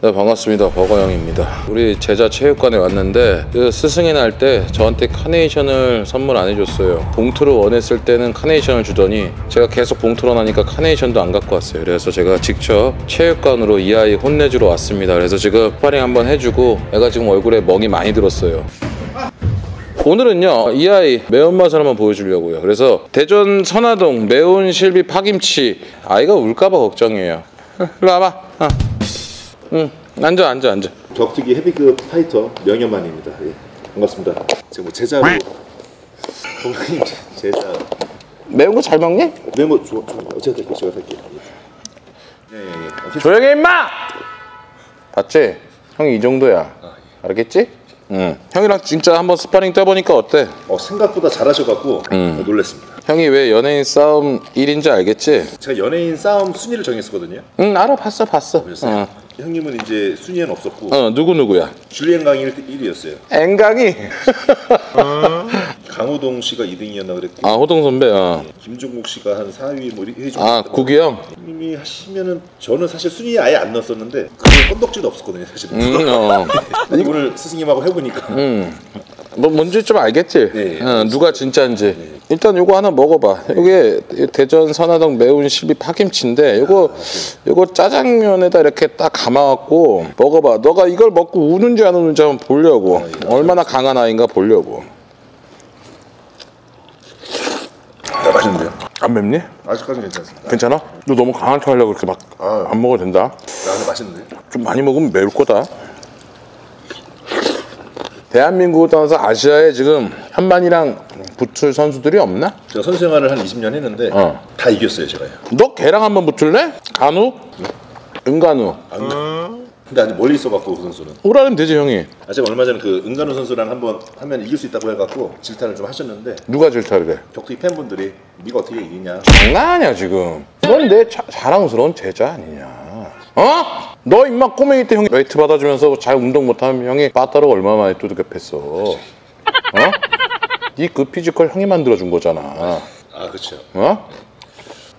네 반갑습니다. 버거형입니다. 우리 제자 체육관에 왔는데 그 스승의 날 때 저한테 카네이션을 선물 안 해줬어요. 봉투를 원했을 때는 카네이션을 주더니 제가 계속 봉투로 나니까 카네이션도 안 갖고 왔어요. 그래서 제가 직접 체육관으로 이 아이 혼내주러 왔습니다. 그래서 지금 스파링 한번 해주고 애가 지금 얼굴에 멍이 많이 들었어요. 오늘은요 이 아이 매운맛을 한번 보여주려고요. 그래서 대전 선화동 매운 실비 파김치. 아이가 울까봐 걱정이에요. 일로 와봐. 어. 응 앉아 앉아 앉아 격투기 헤비급 파이터 명현만입니다. 예. 반갑습니다. 제가 뭐 제자로 동생님 제- 제자 매운 거 잘 먹니? 매운 거 좋아 좋아 제가 할게요 제가 할게요. 예. 예, 예. 예. 조용히 해, 임마! 봤지? 형이 이 정도야 알겠지? 응 형이랑 진짜 한번 스파링 떠보니까 어때? 어, 생각보다 잘하셔갖고 어, 놀랐습니다. 형이 왜 연예인 싸움 1인지 알겠지? 제가 연예인 싸움 순위를 정했었거든요. 응 알아 봤어 봤어 어, 형님은 이제 순위에는 없었고 어 누구 누구야? 줄리엔 강이 1위였어요. 앵강이 강호동 씨가 2등이었나 그랬고 아 호동 선배 어. 김종국 씨가 한 4위 뭐 이렇게 해주고 아 국이 형? 형님이 하시면은 저는 사실 순위에 아예 안 넣었었는데 그게 건덕지도 없었거든요 사실은. 응 어. 오늘 스승님하고 해보니까 응. 뭐 뭔지 좀 알겠지? 네, 어, 누가 진짜인지. 일단 요거 하나 먹어봐. 이게 대전 선화동 매운 실비 파김치인데 요거 요거 짜장면에다 이렇게 딱 감아갖고 먹어봐. 너가 이걸 먹고 우는지 안 우는지 한번 보려고. 얼마나 강한 아이인가 보려고. 아, 맛있는데요? 안 맵니? 아직까지 괜찮습니다. 괜찮아? 너 너무 강한 척 하려고 그렇게 막안 먹어도 된다. 아, 근데 맛있는데? 좀 많이 먹으면 매울 거다. 대한민국을 떠나서 아시아에 지금 현만이랑 붙을 선수들이 없나? 제가 선수 생활을 한 20년 했는데 어. 다 이겼어요 제가요. 너 걔랑 한번 붙을래? 가누? 은가누 근데 아직 멀리 있어갖고 그 선수는. 오라면 되지 형이 아 제가 얼마 전에 그 은가누 선수랑 한번 하면 이길 수 있다고 해갖고 질타를 좀 하셨는데 누가 질타를 해? 격투기 팬분들이 네가 어떻게 이기냐. 장난하냐 지금 넌 내 자랑스러운 제자 아니냐 어? 너 임마 꼬맹이 때 형이 웨이트 받아주면서 잘 운동 못하면 형이 빠따로 얼마 만에 두들겨팼어 어? 네 그 physical 형이 만들어준 거잖아 아 그렇죠. 어?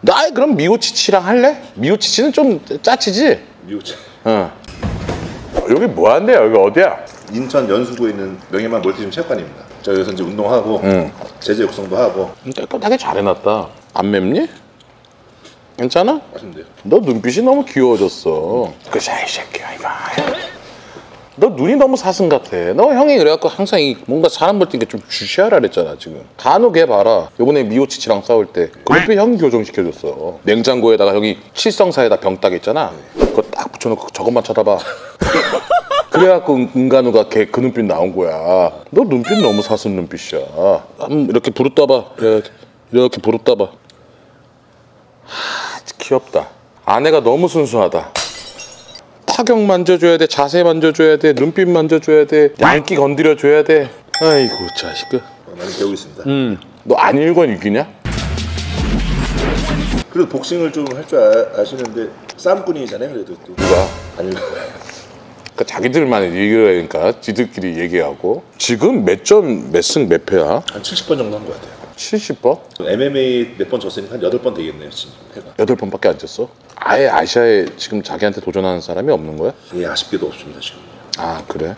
나 그럼 미오치치랑 할래? 미오치치는 좀 짜치지? 차- 어 여기 뭐 한대 여기 어디야? 인천 연수구에 있는 명현만 멀티짐 체육관입니다. 저 여기서 이제 운동하고 응. 제자 육성도 하고 깨끗하게 잘 해놨다 안 맵니? 괜찮아? 맛있는데요. 너 눈빛이 너무 귀여워졌어. 그자 이 새끼야 이거. 너 눈이 너무 사슴 같아. 너 형이 그래갖고 항상 이 뭔가 사람 볼 때 좀 주시하라 그랬잖아 지금. 간혹 걔 봐라. 요번에 미오치치랑 싸울 때 그것도 형이 교정시켜줬어. 냉장고에다가 형이 칠성사에다 병 딱 있잖아. 그거 딱 붙여놓고 저것만 쳐다봐. 그래갖고 은- 은간우가 걔 그 눈빛 나온 거야. 너 눈빛 너무 사슴 눈빛이야. 한번 이렇게 부릅떠봐. 이렇게 이렇게 부릅떠봐. 귀엽다. 아내가 너무 순수하다. 타격 만져줘야 돼, 자세 만져줘야 돼, 눈빛 만져줘야 돼, 얇기 건드려줘야 돼. 아이고 자식아. 어, 많이 배우고 있습니다. 음, 너 안 일권 이기냐? 그래도 복싱을 좀 할 줄 아시는데 싸움꾼이잖아요. 그래도 또 누가? 아니 그 자기들만 얘기하니까 지들끼리 얘기하고 지금 몇 점 몇 승 몇 패야? 한 70번 정도 한 것 같아요. 70번? MMA 몇 번 졌으니까 한 8번 되겠네요, 지금 해가. 여덟 번밖에 안 졌어? 아예 아시아에 지금 자기한테 도전하는 사람이 없는 거야? 예, 아쉽게도 없습니다, 지금. 아 그래?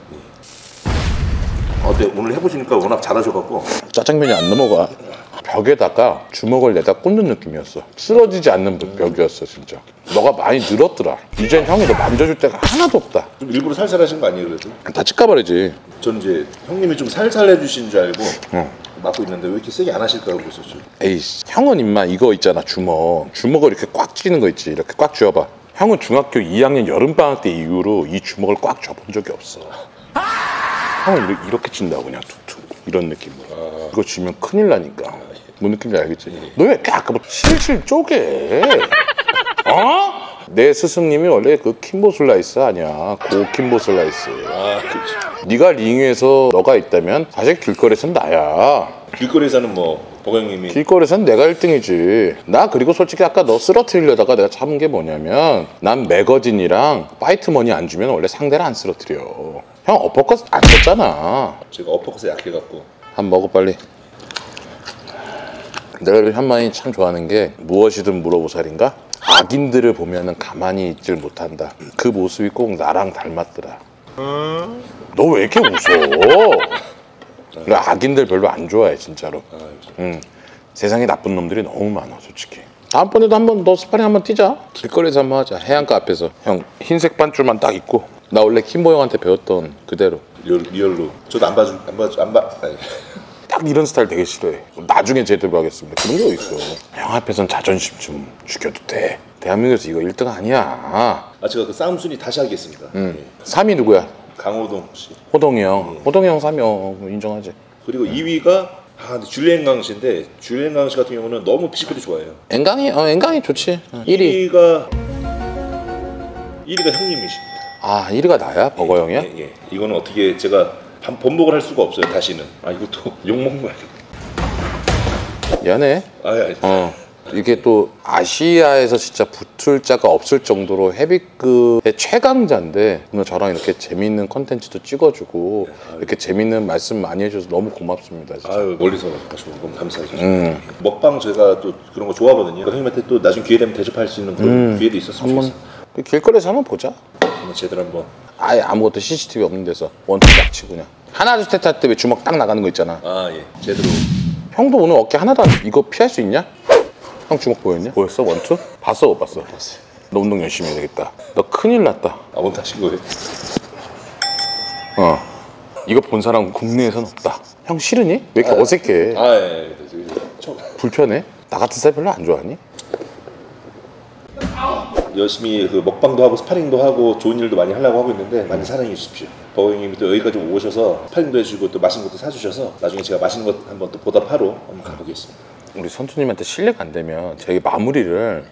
어, 네, 오늘 해보시니까 워낙 잘하셔갖고 짜장면이 안 넘어가. 벽에다가 주먹을 내다 꽂는 느낌이었어. 쓰러지지 않는 벽이었어 진짜. 너가 많이 늘었더라. 이젠 형이 너 만져줄 데가 하나도 없다. 좀 일부러 살살 하신 거 아니에요, 그래도? 다 찍가버리지. 전 이제 형님이 좀 살살 해주신 줄 알고 어. 맞고 있는데 왜 이렇게 세게 안 하실까 하고 있었죠. 에이 형은 임마 이거 있잖아 주먹. 주먹을 이렇게 꽉 쥐는 거 있지. 이렇게 꽉 쥐어봐. 형은 중학교 2학년 여름방학 때 이후로 이 주먹을 꽉 쥐어본 적이 없어. 형은 이렇게, 이렇게 쥔다고 그냥 툭툭 이런 느낌으로. 이거 쥐면 큰일 나니까. 뭔 느낌인지 알겠지? 너 왜 이렇게 아까부터 실실 쪼개? 어? 내 스승님이 원래 그 킴보슬라이스 아니야. 고 킴보슬라이스. 아. 네가 링에서 너가 있다면 사실 길거리에서는 나야. 길거리에서는 뭐 보경님이 길거리에서는 내가 1등이지. 나 그리고 솔직히 아까 너 쓰러뜨리려다가 내가 참은 게 뭐냐면 난 매거진이랑 파이트머니 안 주면 원래 상대를 안 쓰러뜨려. 형 어퍼컷 안 썼잖아. 제가 어퍼컷에 약해갖고 한 먹어 빨리. 내가 그 현만이 참 좋아하는 게 무엇이든 물어보살인가? 악인들을 보면은 가만히 있질 못한다. 그 모습이 꼭 나랑 닮았더라. 너왜 이렇게 웃어? 나 악인들 별로 안 좋아해 진짜로. 응. 세상에 나쁜 놈들이 너무 많아 솔직히. 다음번에도 한번 너 스파링 한번 뛰자. 길거리에서 한번 하자. 해안가 앞에서. 형 흰색 빤스만 딱 입고. 나 원래 킴보 형한테 배웠던 그대로. real, real로 저도 안 봐주 안 봐주 안봐 아니. 딱 이런 스타일 되게 싫어해. 나중에 제대로 하겠습니다. 그런 게 어딨어. 형 앞에선 자존심 좀 죽여도 돼. 대한민국에서 이거 1등 아니야. 아 제가 그 싸움 순위 다시 하겠습니다 예. 3위 누구야? 강호동 씨 호동이 형. 호동이 형 3위 형 인정하지. 그리고 2위가 아 근데 줄리엔 강 씨인데 줄리엔 강 씨 같은 경우는 너무 피지컬이 좋아해요 앵강이 어 앵강이 좋지. 1위. 1위가 1위가 형님이십니다 아 1위가 나야? 버거 형이야? 예, 예. 이거는 어떻게 제가 반- 번복을 할 수가 없어요 다시는 아 이것도 욕 먹는 거 아니야 미안해. 아, 아, 어. 이게 또 아시아에서 진짜 붙을 자가 없을 정도로 헤비급의 최강자인데 오늘 저랑 이렇게 재밌는 컨텐츠도 찍어주고 이렇게 재밌는 말씀 많이 해줘서 너무 고맙습니다. 진짜. 아유 멀리서 가시고 너무 감사하죠 음. 먹방 제가 또 그런 거 좋아하거든요 형님한테 또 나중에 기회 되면 대접할 수 있는 그런 기회도 있었으면 좋겠어요 길거리에서 한번 보자. 한번 제대로 한번 아예 아무것도 CCTV 없는 데서 원투 딱 치고 그냥 하나 둘셋 할때왜 주먹 딱 나가는 거 있잖아. 아 예 제대로 형도 오늘 어깨 하나도 안 이거 피할 수 있냐? 형 주먹 보였냐? 보였어 원투? 봤어 못 봤어? 봤어요 너 운동 열심히 해야 되겠다. 너 큰일 났다. 아 원투 하신 거예요? 어. 이거 본 사람 국내에선 없다. 형 싫으니? 왜 이렇게 어색해? 아예 처음 불편해? 나 같은 스타일 별로 안 좋아하니? 열심히 그 먹방도 하고 스파링도 하고 좋은 일도 많이 하려고 하고 있는데 많이 사랑해 주십시오. 버거 형님이 또 여기까지 오셔서 스파링도 해주고 또 맛있는 것도 사주셔서 나중에 제가 맛있는 것 한번 또 보답하러 한번 가보겠습니다. 우리 선수님한테 실례가 안 되면 저희 마무리를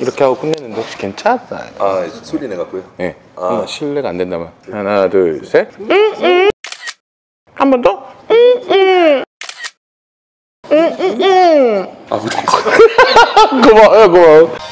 이렇게 하고 끝내는데 혹시 괜찮나? 아 소리 내갖고요. 예. 한번 실례가 안 된다면 하나 둘 셋. 한 번 더. 아. 고마워요 고마워.